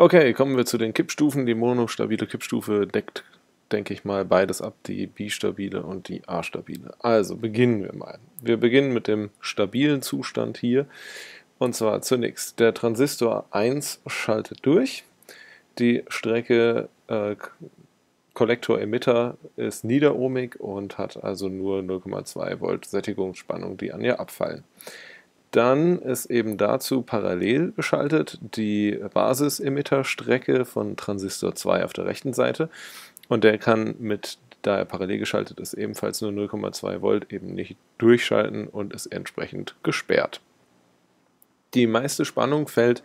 Okay, kommen wir zu den Kippstufen. Die monostabile Kippstufe deckt, denke ich mal, beides ab, die bistabile und die A-stabile. Also beginnen wir mal. Wir beginnen mit dem stabilen Zustand hier. Und zwar zunächst, der Transistor 1 schaltet durch. Die Strecke äh, Kollektor-Emitter ist niederohmig und hat also nur 0,2 Volt Sättigungsspannung, die an ihr abfallen. Dann ist eben dazu parallel geschaltet die Basis-Emitter-Strecke von Transistor 2 auf der rechten Seite und der kann mit, da er parallel geschaltet ist, ebenfalls nur 0,2 Volt eben nicht durchschalten und ist entsprechend gesperrt. Die meiste Spannung fällt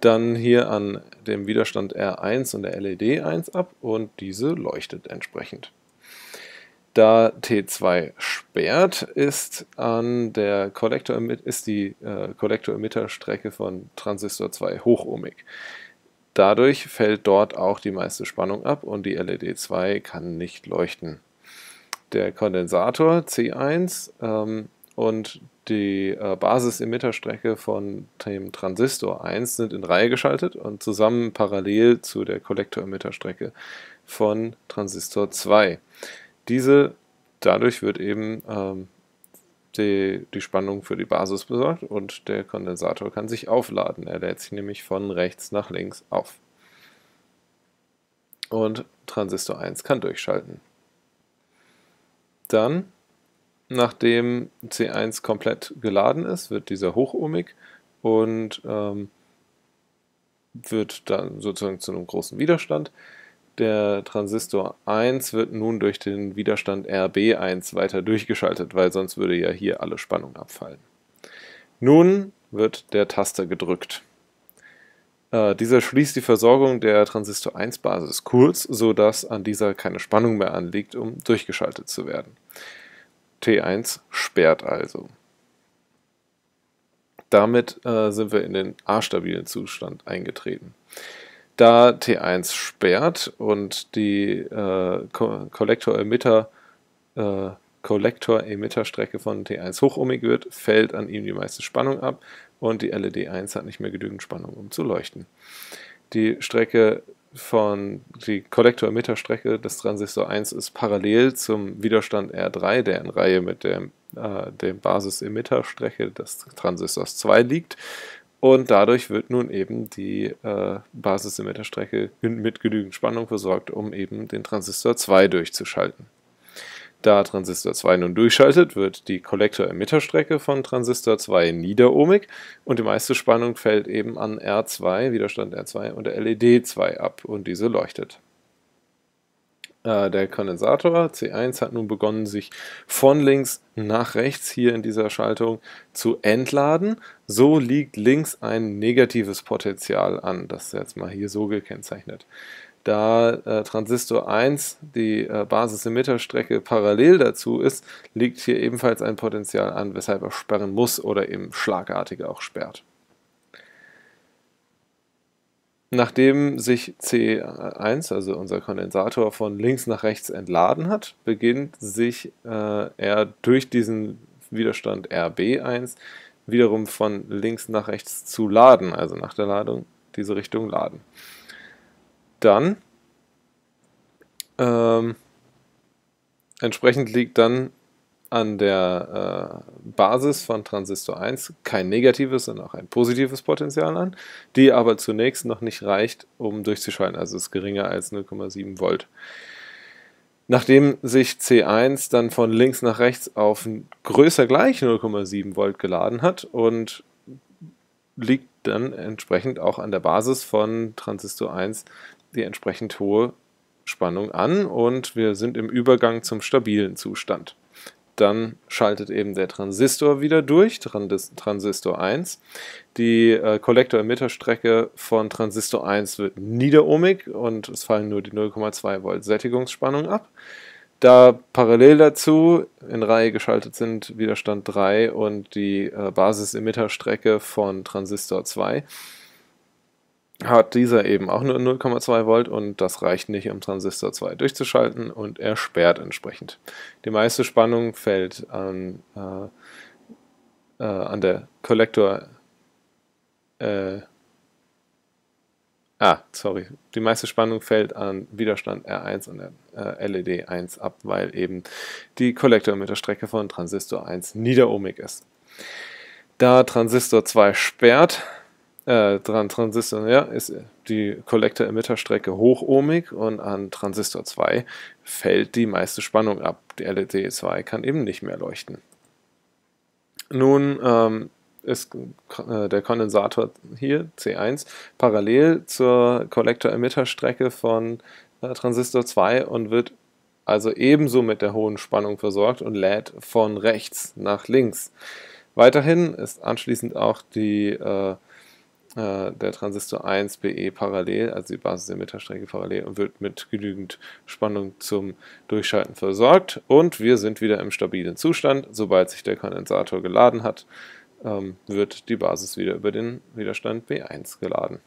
dann hier an dem Widerstand R1 und der LED 1 ab und diese leuchtet entsprechend. Da T2 sperrt, ist, an der Kollektor ist die äh, Kollektor-Emitter-Strecke von Transistor 2 hochohmig. Dadurch fällt dort auch die meiste Spannung ab und die LED 2 kann nicht leuchten. Der Kondensator C1 ähm, und die äh, Basis-Emitter-Strecke von dem Transistor 1 sind in Reihe geschaltet und zusammen parallel zu der Kollektor-Emitter-Strecke von Transistor 2. Diese, dadurch wird eben ähm, die, die Spannung für die Basis besorgt und der Kondensator kann sich aufladen. Er lädt sich nämlich von rechts nach links auf. Und Transistor 1 kann durchschalten. Dann, nachdem C1 komplett geladen ist, wird dieser hochohmig und ähm, wird dann sozusagen zu einem großen Widerstand. Der Transistor 1 wird nun durch den Widerstand RB1 weiter durchgeschaltet, weil sonst würde ja hier alle Spannung abfallen. Nun wird der Taster gedrückt. Äh, dieser schließt die Versorgung der Transistor 1 Basis kurz, sodass an dieser keine Spannung mehr anliegt, um durchgeschaltet zu werden. T1 sperrt also. Damit äh, sind wir in den A-stabilen Zustand eingetreten. Da T1 sperrt und die äh, Kollektor-Emitter äh, Kollektor-Emitter-Strecke von T1 hochohmig wird, fällt an ihm die meiste Spannung ab und die LED 1 hat nicht mehr genügend Spannung, um zu leuchten. Die Strecke von die Kollektor-Emitter-Strecke des Transistor 1 ist parallel zum Widerstand R3, der in Reihe mit der, äh, der Basis-Emitter-Strecke des Transistors 2 liegt und dadurch wird nun eben die äh, Basis-Emitter-Strecke mit genügend Spannung versorgt, um eben den Transistor 2 durchzuschalten. Da Transistor 2 nun durchschaltet, wird die Kollektor-Emitter-Strecke von Transistor 2 niederohmig und die meiste Spannung fällt eben an R2, Widerstand R2 und der LED 2 ab und diese leuchtet. Äh, der Kondensator C1 hat nun begonnen, sich von links nach rechts hier in dieser Schaltung zu entladen. So liegt links ein negatives Potential an. Das ist jetzt mal hier so gekennzeichnet. Da äh, Transistor 1 die äh, Basis-Emitter-Strecke parallel dazu ist, liegt hier ebenfalls ein Potential an, weshalb er sperren muss oder eben schlagartig auch sperrt. Nachdem sich C1, also unser Kondensator, von links nach rechts entladen hat, beginnt sich äh, er durch diesen Widerstand RB1 wiederum von links nach rechts zu laden, also nach der Ladung diese Richtung laden. Dann ähm, entsprechend liegt dann an der äh, Basis von Transistor 1 kein negatives, sondern auch ein positives Potenzial an, die aber zunächst noch nicht reicht, um durchzuschalten, also ist geringer als 0,7 Volt. Nachdem sich C1 dann von links nach rechts auf größer gleich 0,7 Volt geladen hat und liegt dann entsprechend auch an der Basis von Transistor 1 die entsprechend hohe Spannung an und wir sind im Übergang zum stabilen Zustand dann schaltet eben der Transistor wieder durch, Transistor 1. Die äh, Kollektor-Emitter-Strecke von Transistor 1 wird niederohmig und es fallen nur die 0,2 Volt Sättigungsspannung ab. Da parallel dazu in Reihe geschaltet sind Widerstand 3 und die äh, Basis-Emitter-Strecke von Transistor 2, hat dieser eben auch nur 0,2 Volt und das reicht nicht, um Transistor 2 durchzuschalten und er sperrt entsprechend. Die meiste Spannung fällt an, äh, äh, an der Kollektor äh, Ah, sorry. Die meiste Spannung fällt an Widerstand R1 und äh, LED 1 ab, weil eben die Kollektor-Emitter-Strecke von Transistor 1 niederohmig ist. Da Transistor 2 sperrt, äh, dran Transistor, ja, ist die Kollektor-Emitter-Strecke hochohmig und an Transistor 2 fällt die meiste Spannung ab. Die LED 2 kann eben nicht mehr leuchten. Nun ähm, ist äh, der Kondensator hier, C1, parallel zur Kollektor-Emitter-Strecke von äh, Transistor 2 und wird also ebenso mit der hohen Spannung versorgt und lädt von rechts nach links. Weiterhin ist anschließend auch die, äh, äh der Transistor 1 BE parallel, also die Basis-Emitter-Strecke parallel und wird mit genügend Spannung zum Durchschalten versorgt. Und wir sind wieder im stabilen Zustand, sobald sich der Kondensator geladen hat ähm, wird die Basis wieder über den Widerstand B1 geladen.